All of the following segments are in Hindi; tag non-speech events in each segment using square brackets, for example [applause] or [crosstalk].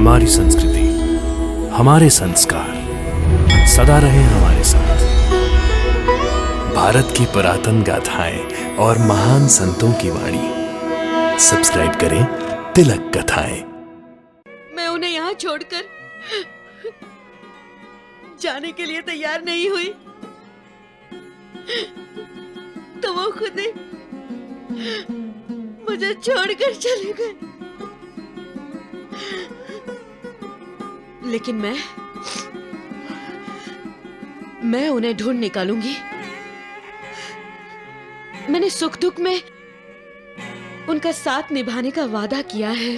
हमारी संस्कृति, हमारे संस्कार सदा रहे हमारे साथ। भारत की पुरातन गाथाएँ और महान संतों की वाणी। सब्सक्राइब करें तिलक कथाएँ। मैं उन्हें यहाँ छोड़कर जाने के लिए तैयार नहीं हुई। तो वो खुद ही मुझे छोड़कर चले गए। लेकिन मैं मैं उन्हें ढूंढ निकालूँगी। मैंने सुख दुख में उनका साथ निभाने का वादा किया है।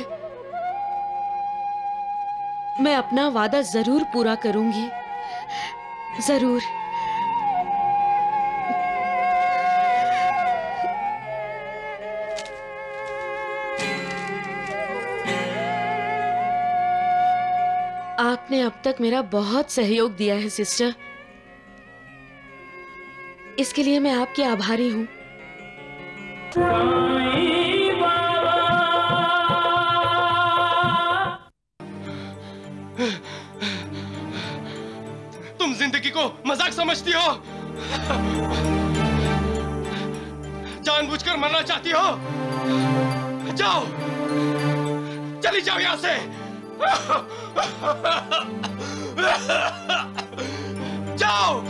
मैं अपना वादा ज़रूर पूरा करूँगी। ज़रूर। आपने अब तक मेरा बहुत सहयोग दिया है, सिस्टर। इसके लिए मैं आपकी आभारी हूँ। तुम ज़िंदगी को मज़ाक समझती हो। जानबूझकर मरना चाहती हो। जाओ। चली जाओ यहाँ से। जाओ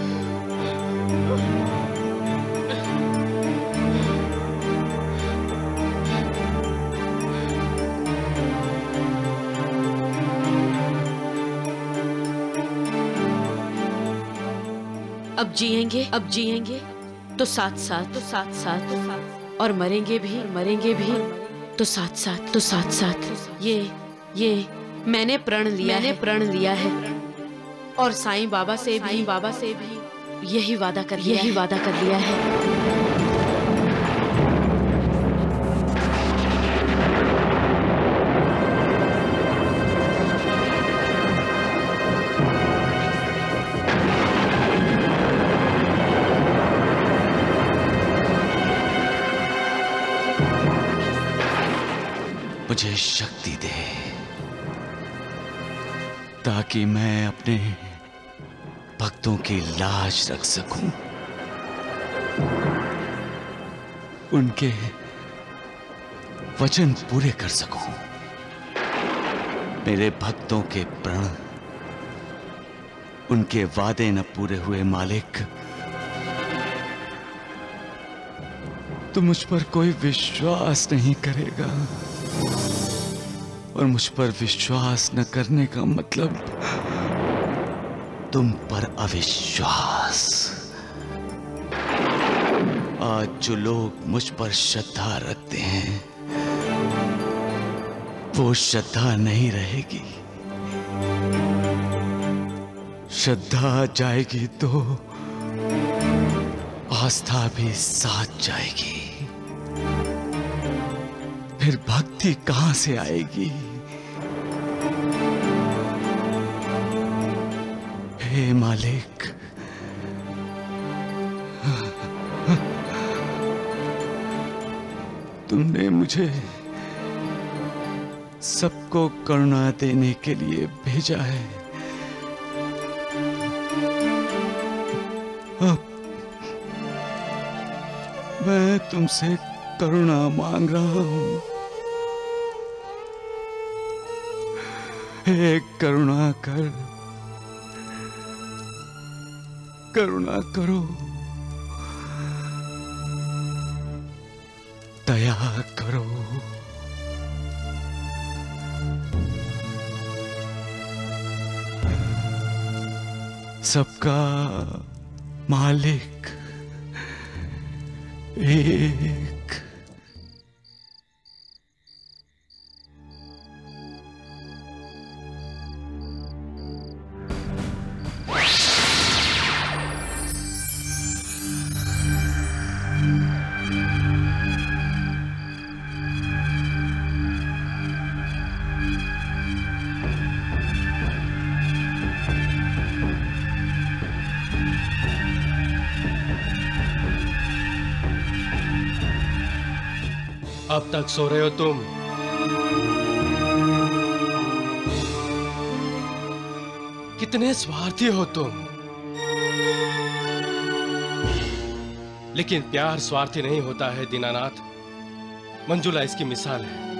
अब जिएँगे अब जिएँगे तो साथ साथ तो साथ साथ तो साथ। और मरेंगे भी मरेंगे भी तो साथ साथ तो साथ साथ। ये ये मैंने प्रण लिया मैंने प्रण लिया है। और साईं बाबा से भी बाबा से भी यही वादा कर यही वादा कर लिया है। मुझे शक्ति दे। ताकि मैं अपने भक्तों की लाश रख सकूँ। उनके वचन पूरे कर सकूँ। मेरे भक्तों के प्रण, उनके वादे न पूरे हुए मालिक। तो मुझ पर कोई विश्वास नहीं करेगा। और मुझ पर विश्वास न करने का मतलब तुम पर अविश्वास। आज जो लोग मुझ पर श्रद्धा रखते हैं, वो श्रद्धा नहीं रहेगी। श्रद्धा जाएगी तो आस्था भी साथ जाएगी। फिर भक्ति कहाँ से आएगी? हे, मालिक। तुमने मुझे सबको करुणा देने के लिए भेजा है। अब मैं तुमसे करुणा मांग रहा हूँ। हे करुणा कर। करुणा करो। दया करो। सबका मालिक एक। अब तक सो रहे हो तुम। कितने स्वार्थी हो तुम। लेकिन प्यार स्वार्थी नहीं होता है, दीनानाथ। मंजुला इसकी मिसाल है।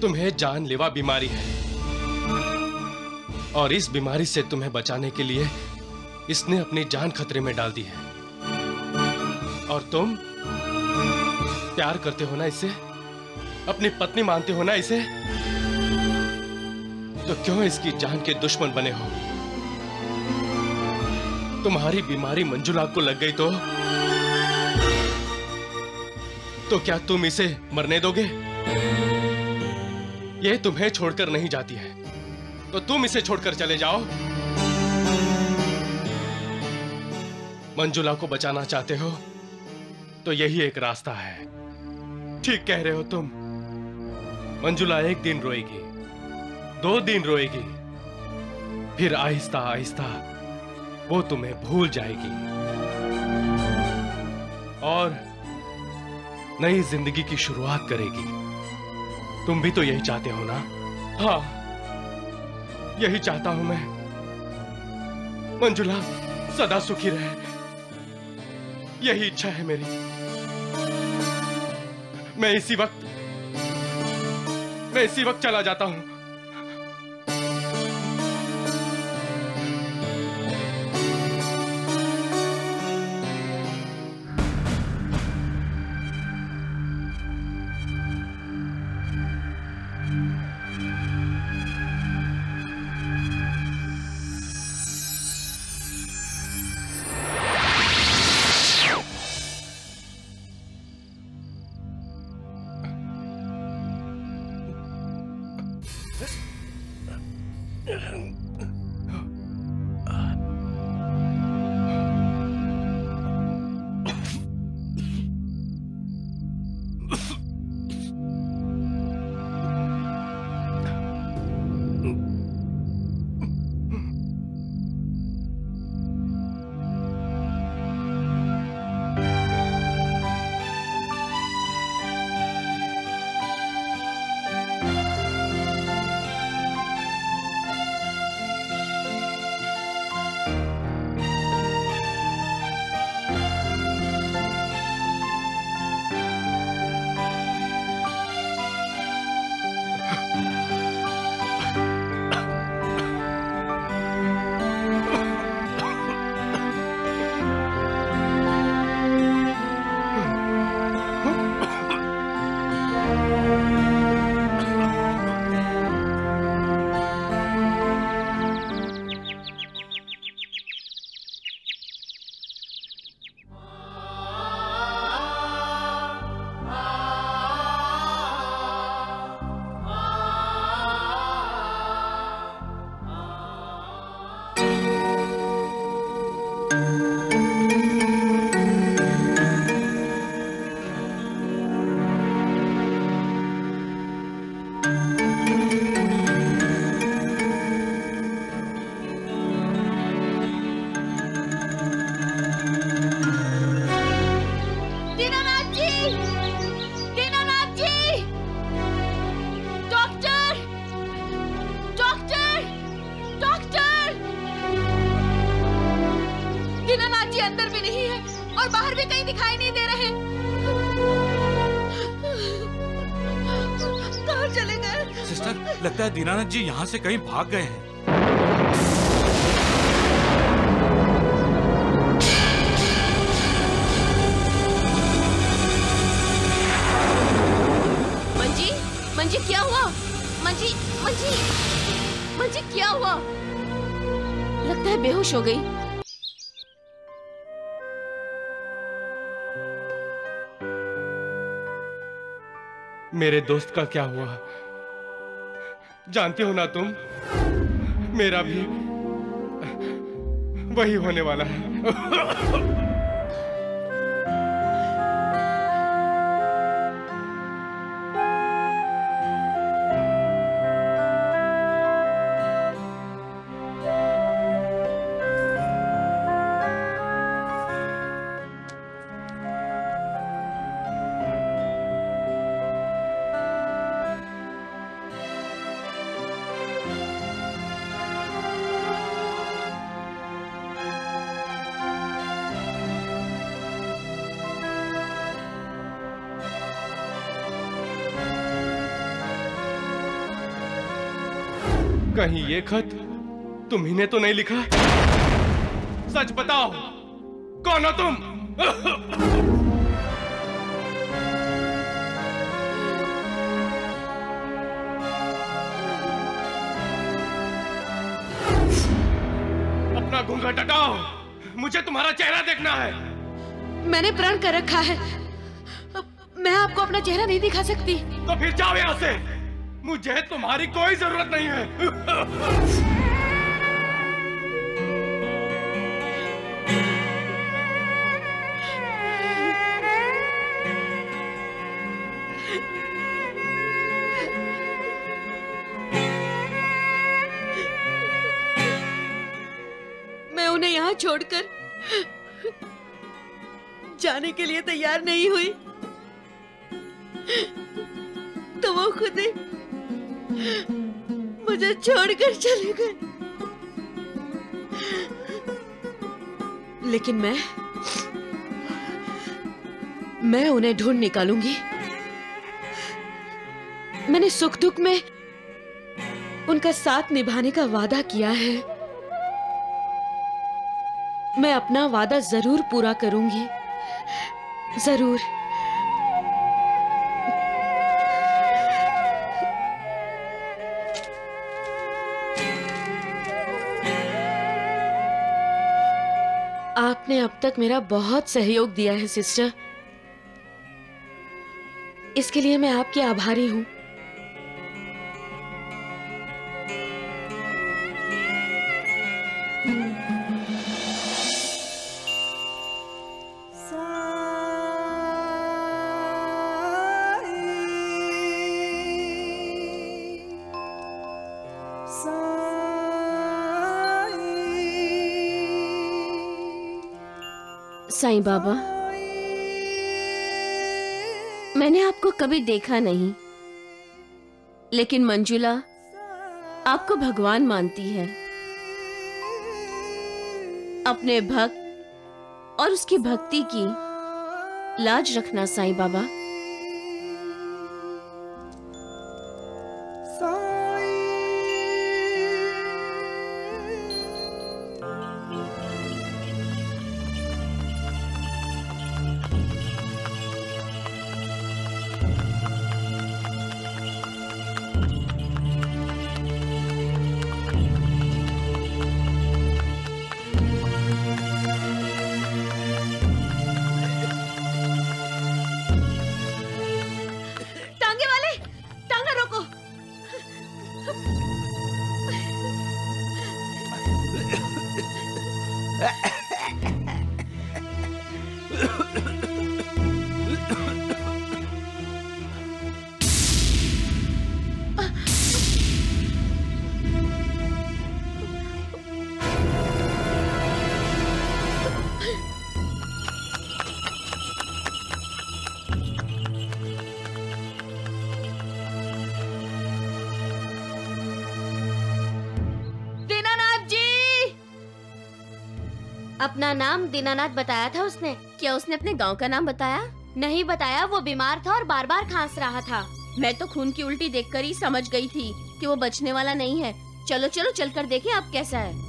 तुम्हें जानलेवा बीमारी है। और इस बीमारी से तुम्हें बचाने के लिए इसने अपनी जान खतरे में डाल दी है। और तुम? प्यार करते हो ना इसे? अपनी पत्नी मानते हो ना इसे? तो क्यों इसकी जान के दुश्मन बने हो? तुम्हारी बीमारी मंजुला को लग गई तो? तो क्या तुम इसे मरने दोगे? यह तुम्हें छोड़कर नहीं जाती है। तो तुम इसे छोड़कर चले जाओ। मंजुला को बचाना चाहते हो तो यही एक रास्ता है। ठीक कह रहे हो तुम। मंजुला एक दिन रोएगी, दो दिन रोएगी, फिर आहिस्ता आहिस्ता वो तुम्हें भूल जाएगी। और नई ज़िंदगी की शुरुआत करेगी। तुम भी तो यही चाहते हो ना? हाँ यही चाहता हूँ मैं। मंजुला, सदा सुखी रहे। यही इच्छा है मेरी। मैं इसी वक्त मैं इसी वक्त चला जाता हूँ। कहीं दिखाई नहीं दे रहे। कहाँ चले गए? सिस्टर लगता है दीनानाथ जी यहाँ से कहीं भाग गए हैं। मंजी मंजी क्या हुआ? मंजी मंजी मंजी क्या हुआ? लगता है बेहोश हो गई। मेरे दोस्त का क्या हुआ? जानते हो ना तुम? मेरा भी वही होने वाला है। कहीं ये खत। तुम्ही ने तो नहीं लिखा। सच बताओ कौन हो तुम? अपना घूंघट हटाओ। मुझे तुम्हारा चेहरा देखना है। मैंने प्रण कर रखा है। मैं आपको अपना चेहरा नहीं दिखा सकती। तो फिर जाओ यहाँ से। मुझे तुम्हारी कोई ज़रूरत नहीं है। मैं उन्हें यहाँ छोड़कर जाने के लिए तैयार नहीं हुई। तो वो खुद ही मुझे छोड़कर चले गए। लेकिन मैं मैं उन्हें ढूंढ निकालूँगी। मैंने सुख दुख में उनका साथ निभाने का वादा किया है। मैं अपना वादा ज़रूर पूरा करूँगी। ज़रूर। तक मेरा बहुत सहयोग दिया है सिस्टर। इसके लिए मैं आपकी आभारी हूँ। साईं बाबा। मैंने आपको कभी देखा नहीं। लेकिन मंजुला, आपको भगवान मानती है। अपने भक्त और उसकी भक्ति की लाज रखना साईं बाबा। दीनानाथ अपना नाम दीनानाथ बताया था उसने। क्या उसने अपने गाँव का नाम बताया? नहीं बताया वो बीमार था और बार बार खांस रहा था। मैं तो खून की उल्टी देखकर ही समझ गई थी कि वो बचने वाला नहीं है। चलो चलो चलकर देखें आप कैसा है।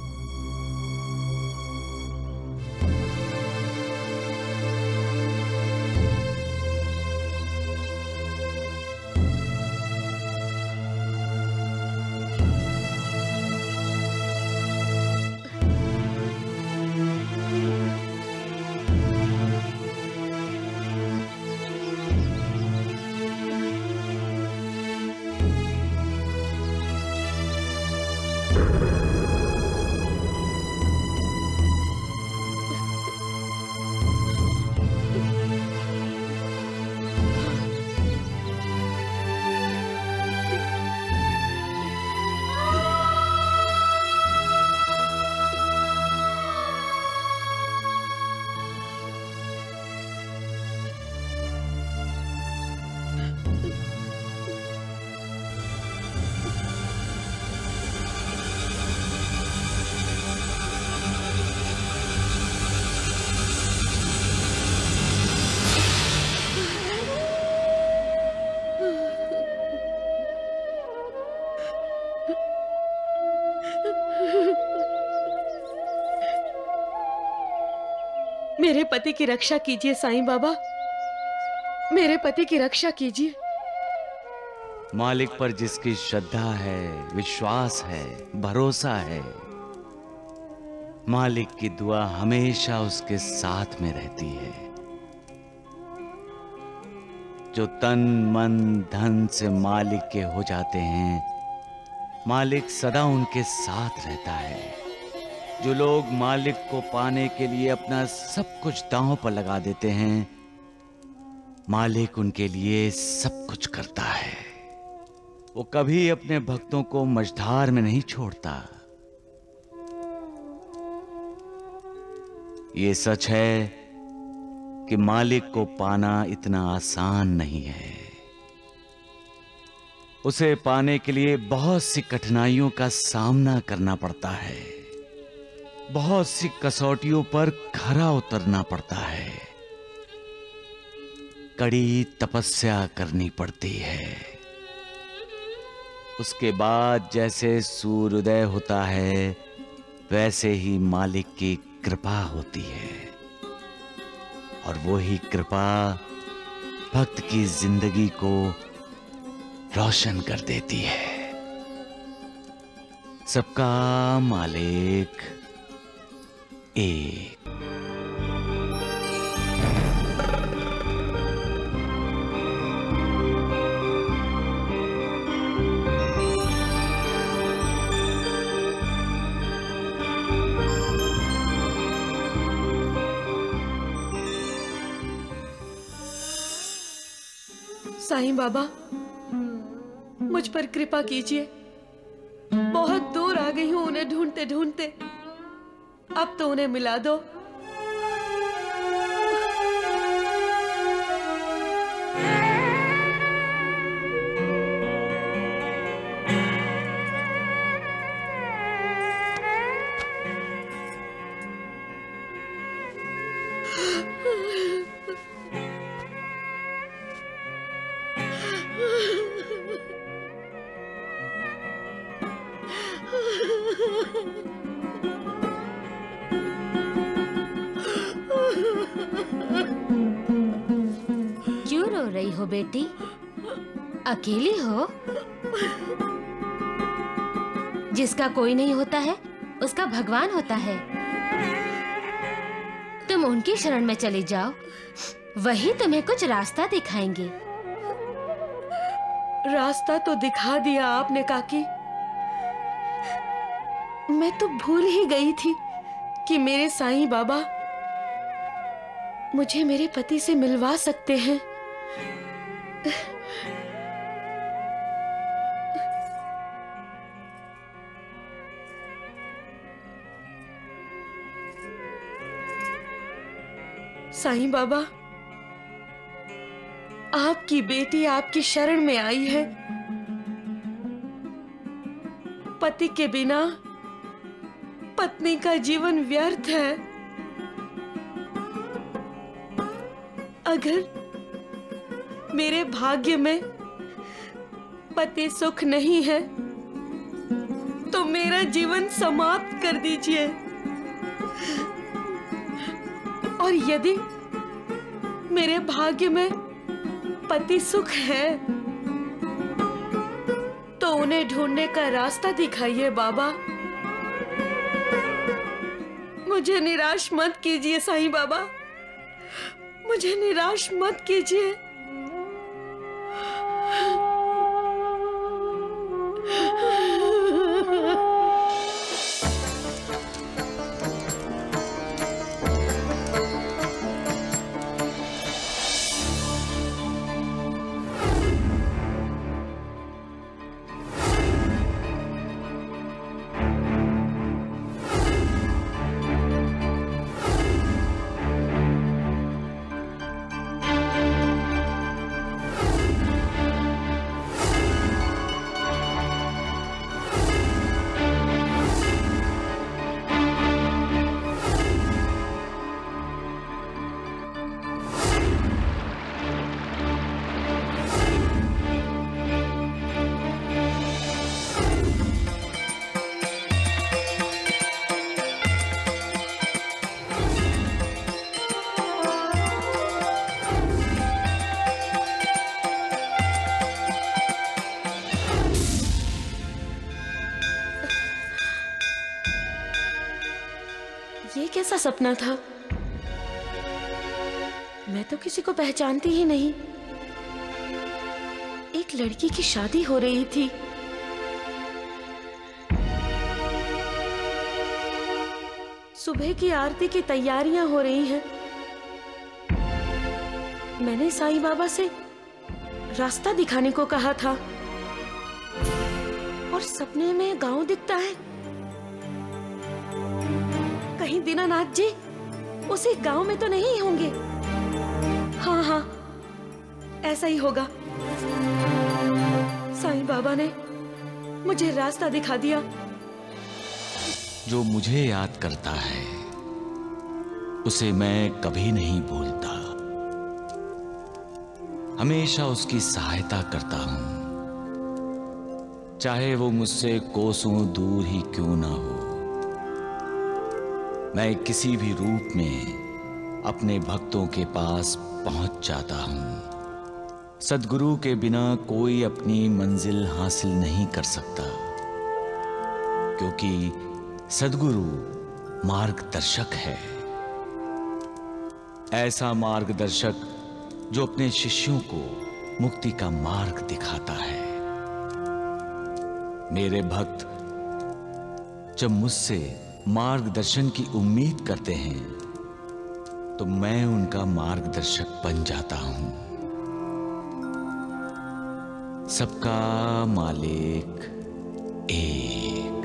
मेरे पति की रक्षा कीजिए, साईं बाबा। मेरे पति की रक्षा कीजिए। मालिक पर जिसकी श्रद्धा है, विश्वास है, भरोसा है, मालिक की दुआ हमेशा उसके साथ में रहती है। जो तन, मन, धन से मालिक के हो जाते हैं, मालिक सदा उनके साथ रहता है। जो लोग मालिक को पाने के लिए अपना सब कुछ दांव पर लगा देते हैं, मालिक उनके लिए सब कुछ करता है। वो कभी अपने भक्तों को मझधार में नहीं छोड़ता। ये सच है कि मालिक को पाना इतना आसान नहीं है। उसे पाने के लिए बहुत सी कठिनाइयों का सामना करना पड़ता है। बहुत सी कसौटियों पर खरा उतरना पड़ता है। कड़ी तपस्या करनी पड़ती है। उसके बाद जैसे सूर्योदय होता है, वैसे ही मालिक की कृपा होती है। और वो ही कृपा भक्त की ज़िंदगी को रोशन कर देती है। सबका मालिक एक। साईं बाबा, मुझ पर कृपा कीजिए। बहुत दूर आ गई हूँ उन्हें ढूंढते ढूंढते अब तो उन्हें मिला दो। [laughs] बेटी? अकेली हो? जिसका कोई नहीं होता है, उसका भगवान होता है। तुम उनकी शरण में चले जाओ। वही तुम्हें कुछ रास्ता दिखाएँगे। रास्ता तो दिखा दिया आपने, काकी। मैं तो भूल ही गई थी कि मेरे साईं बाबा मुझे मेरे पति से मिलवा सकते हैं। साईं बाबा, आपकी बेटी आपकी शरण में आई है। पति के बिना पत्नी का जीवन व्यर्थ है। अगर मेरे भाग्य में पति सुख नहीं है तो मेरा जीवन समाप्त कर दीजिए। और यदि मेरे भाग्य में पति सुख है तो उन्हें ढूँढने का रास्ता दिखाइए बाबा। मुझे निराश मत कीजिए साईं बाबा। मुझे निराश मत कीजिए। सपना था। मैं तो किसी को पहचानती ही नहीं। एक लड़की की शादी हो रही थी। सुबह की आरती की तैयारियाँ हो रही हैं। मैंने साईं बाबा से रास्ता दिखाने को कहा था। और सपने में गाँव दिखता है। कहीं दीनानाथ जी, उसी गाँव में तो नहीं होंगे। हाँ हाँ ऐसा ही होगा। साईं बाबा ने मुझे रास्ता दिखा दिया। जो मुझे याद करता है, उसे मैं कभी नहीं भूलता। हमेशा उसकी सहायता करता हूँ। चाहे वो मुझसे कोसों दूर ही क्यों ना हो। मैं किसी भी रूप में अपने भक्तों के पास पहुँच जाता हूँ। सदगुरु के बिना कोई अपनी मंजिल हासिल नहीं कर सकता, क्योंकि सदगुरु मार्गदर्शक है। ऐसा मार्गदर्शक जो अपने शिष्यों को मुक्ति का मार्ग दिखाता है। मेरे भक्त, जब मुझसे मार्गदर्शन की उम्मीद करते हैं तो मैं उनका मार्गदर्शक बन जाता हूँ। सबका मालिक एक।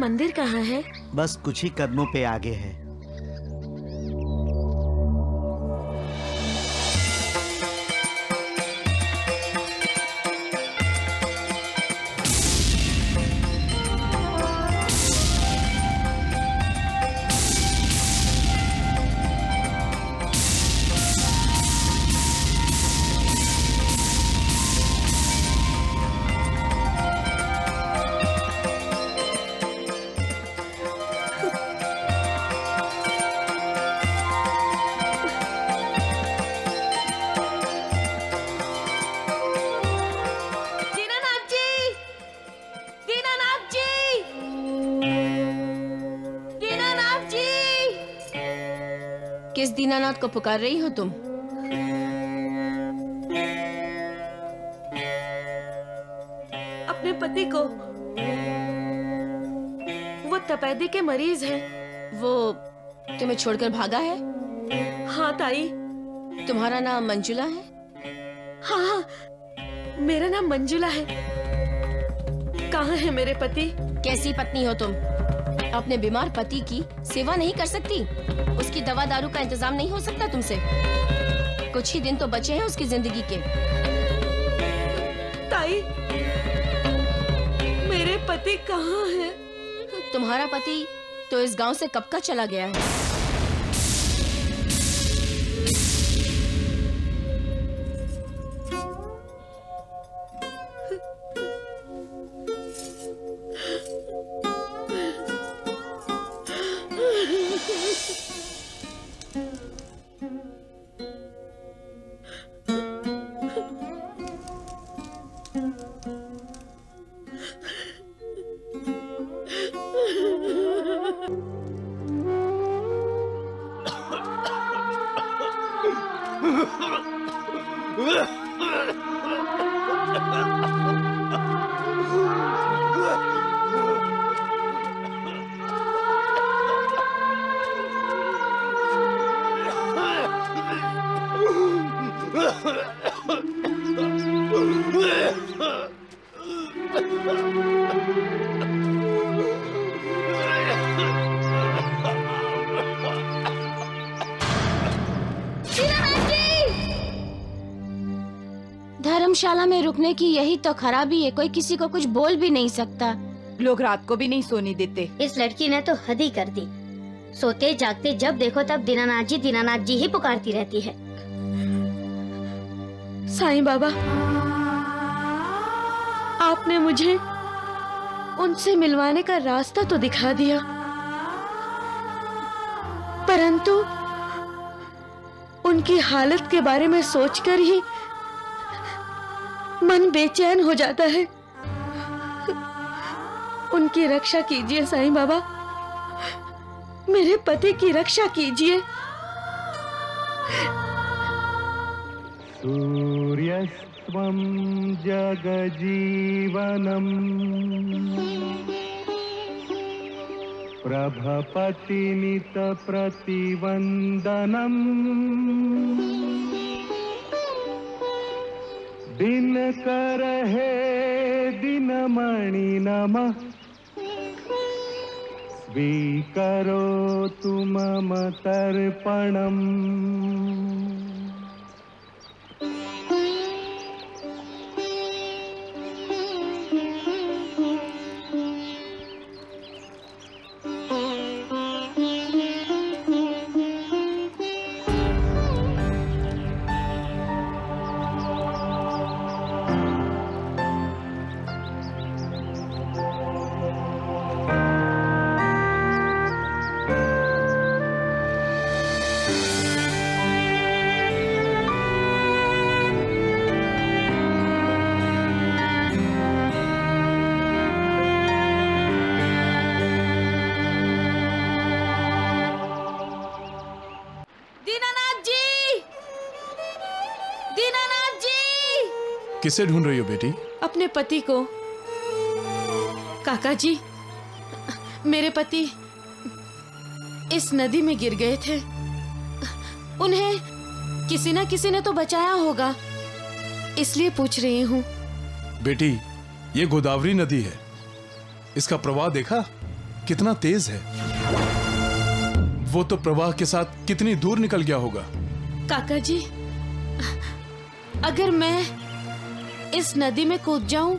मंदिर कहाँ है? बस कुछ ही कदमों पे आगे है। किस को पुकार रही हो तुम? अपने पति को। वो तपैदी के मरीज़ है। वो तुम्हें छोड़कर भागा है? हाँ ताई। तुम्हारा नाम मंजुला है? हाँ हाँ। मेरा नाम मंजुला है। कहाँ है मेरे पति? कैसी पत्नी हो तुम? अपने बीमार पति की सेवा नहीं कर सकती। उसकी दवा दारू का इंतज़ाम नहीं हो सकता तुमसे। कुछ ही दिन तो बचे हैं उसकी ज़िंदगी के। ताई मेरे पति कहाँ है? तुम्हारा पति तो इस गाँव से कब का चला गया है? धर्मशाला में रुकने की यही तो खराबी है कोई किसी को कुछ बोल भी नहीं सकता। लोग रात को भी नहीं सोने देते। इस लड़की ने तो हद ही कर दी। सोते जागते जब देखो तब दीनानाथ जी दीनानाथ जी ही पुकारती रहती है। साईं बाबा आपने मुझे उनसे मिलवाने का रास्ता तो दिखा दिया। परंतु उनकी हालत के बारे में सोचकर ही मन बेचैन हो जाता है। उनकी रक्षा कीजिए, साईं बाबा। मेरे पति की रक्षा कीजिए। सूर्यस्त्वं जगजीवनम् प्रभपतिनितप्रतिवन्दनम् दिनकर हे दिनमणि नमः। स्वीकरोतु मम तर्पणम् दीनानाथ जी! किसे ढूंढ रही हो बेटी? अपने पति को। काका जी मेरे पति इस नदी में गिर गए थे। उन्हें किसी ना किसी ने तो बचाया होगा इसलिए पूछ रही हूँ। बेटी ये गोदावरी नदी है। इसका प्रवाह देखा? कितना तेज है। वो तो प्रवाह के साथ कितनी दूर निकल गया होगा। काका जी अगर मैं इस नदी में कूद जाऊँ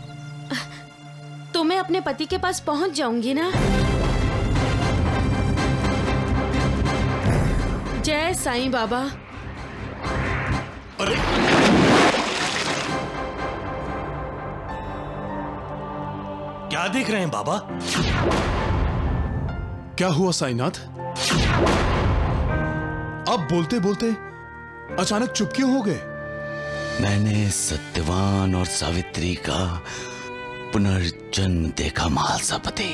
तो मैं अपने पति के पास पहुँच जाऊँगी ना? जय साईं बाबा। अरे। क्या देख रहे हैं बाबा? क्या हुआ साईनाथ? अब बोलते बोलते अचानक चुप क्यों हो गए? मैंने सत्यवान और सावित्री का पुनर्जन्म देखा महालसापति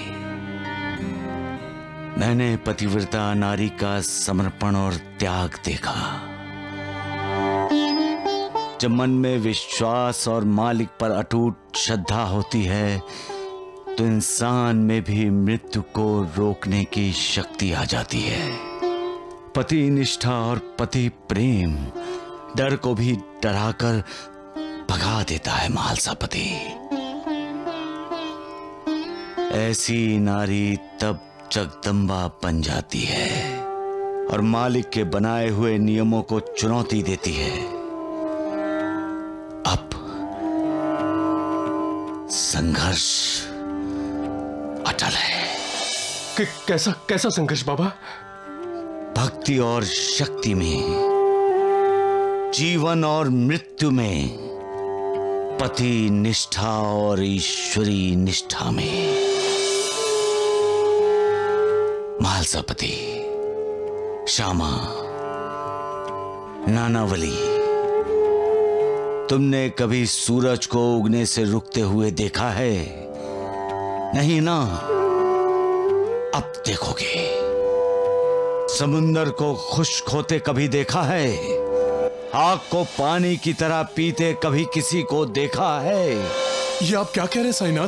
मैंने पतिव्रता, नारी का समर्पण और त्याग देखा। जब मन में विश्वास और मालिक पर अटूट श्रद्धा होती है तो इंसान में भी मृत्यु को रोकने की शक्ति आ जाती है। पति निष्ठा और पति प्रेम डर को भी डराकर भगा देता है मालसापति ऐसी नारी तब जगदम्बा बन जाती है और मालिक के बनाए हुए नियमों को चुनौती देती है। अब संघर्ष अटल है। कि, कैसा कैसा संघर्ष बाबा? भक्ति और शक्ति में जीवन और मृत्यु में, पति निष्ठा और ईश्वरी निष्ठा में। महालसापति श्यामा, नानावली, तुमने कभी सूरज को उगने से रुकते हुए देखा है? नहीं ना? अब देखोगे। समुंदर को खुश्क होते कभी देखा है? आग को पानी की तरह पीते कभी किसी को देखा है? ये आप क्या कह रहे हैं साईनाथ?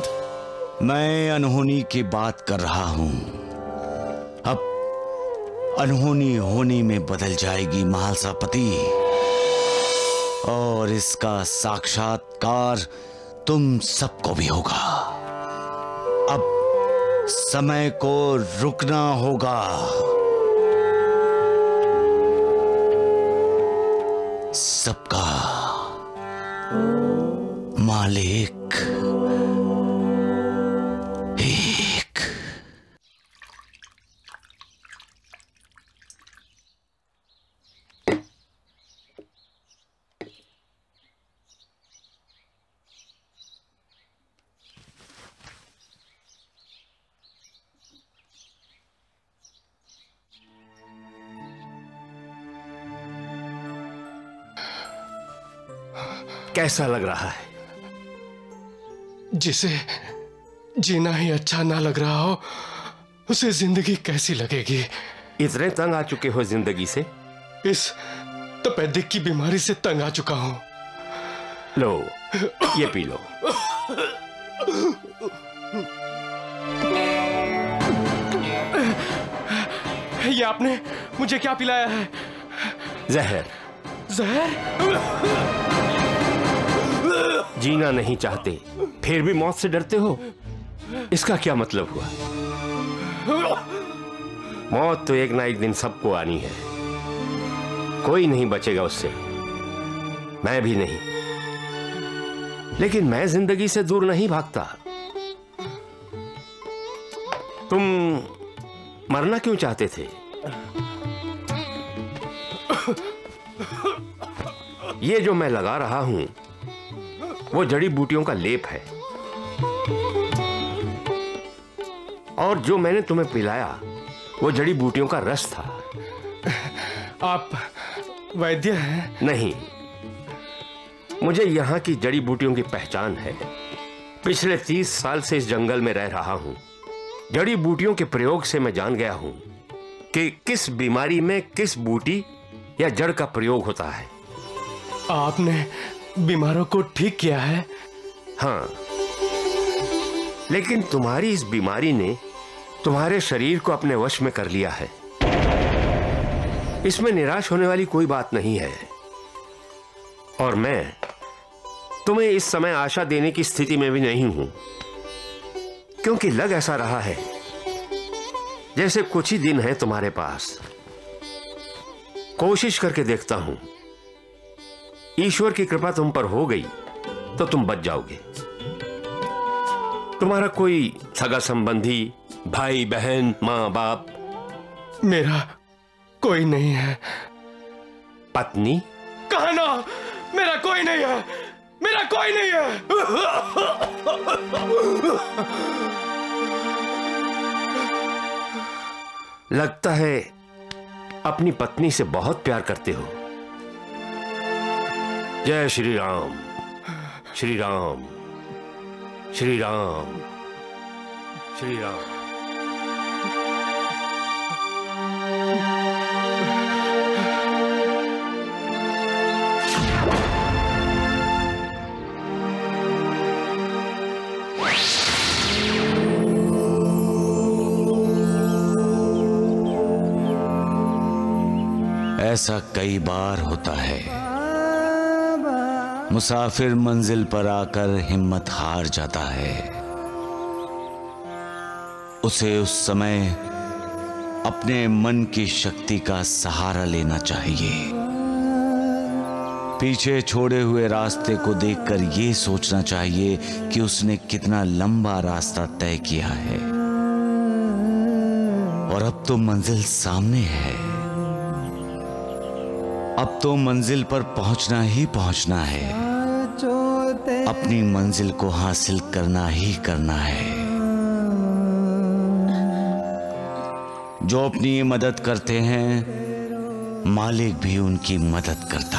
मैं अनहोनी की बात कर रहा हूँ। अब अनहोनी होनी में बदल जाएगी महालसापति और इसका साक्षात्कार तुम सबको भी होगा। अब समय को रुकना होगा। सबका मालिक। कैसा लग रहा है? जिसे जीना ही अच्छा ना लग रहा हो उसे ज़िंदगी कैसी लगेगी? इतने तंग आ चुके हो ज़िंदगी से? इस तपेदिक की बीमारी से तंग आ चुका हूँ। लो ये पी लो। ये आपने मुझे क्या पिलाया है? जहर। जहर? जीना नहीं चाहते। फिर भी मौत से डरते हो? इसका क्या मतलब हुआ? मौत तो एक ना एक दिन सबको आनी है। कोई नहीं बचेगा उससे। मैं भी नहीं। लेकिन मैं ज़िंदगी से दूर नहीं भागता। तुम मरना क्यों चाहते थे? ये जो मैं लगा रहा हूँ वो जड़ी बूटियों का लेप है। और जो मैंने तुम्हें पिलाया वो जड़ी बूटियों का रस था। आप वैद्य हैं? नहीं। मुझे यहाँ की जड़ी बूटियों की पहचान है। पिछले तीस साल से इस जंगल में रह रहा हूँ। जड़ी बूटियों के प्रयोग से मैं जान गया हूँ कि किस बीमारी में किस बूटी या जड़ का प्रयोग होता है। आपने बीमारों को ठीक किया है? हाँ। लेकिन तुम्हारी इस बीमारी ने तुम्हारे शरीर को अपने वश में कर लिया है। इसमें निराश होने वाली कोई बात नहीं है। और मैं तुम्हें इस समय आशा देने की स्थिति में भी नहीं हूँ। क्योंकि लग ऐसा रहा है, जैसे कुछ ही दिन है तुम्हारे पास। कोशिश करके देखता हूँ। ईश्वर की कृपा तुम पर हो गई तो तुम बच जाओगे। तुम्हारा कोई सगा संबंधी भाई बहन माँ बाप? मेरा कोई नहीं है। पत्नी? कहा ना मेरा कोई नहीं है मेरा कोई नहीं है। लगता है अपनी पत्नी से बहुत प्यार करते हो। जय श्री राम। श्री राम। श्री राम। श्री राम। ऐसा कई बार होता है मुसाफिर मंजिल पर आकर हिम्मत हार जाता है। उसे उस समय अपने मन की शक्ति का सहारा लेना चाहिए। पीछे छोड़े हुए रास्ते को देखकर यह सोचना चाहिए कि उसने कितना लंबा रास्ता तय किया है। और अब तो मंजिल सामने है। अब तो मंजिल पर पहुँचना ही पहुँचना है। अपनी मंजिल को हासिल करना ही करना है। जो अपनी मदद करते हैं, मालिक भी उनकी मदद करते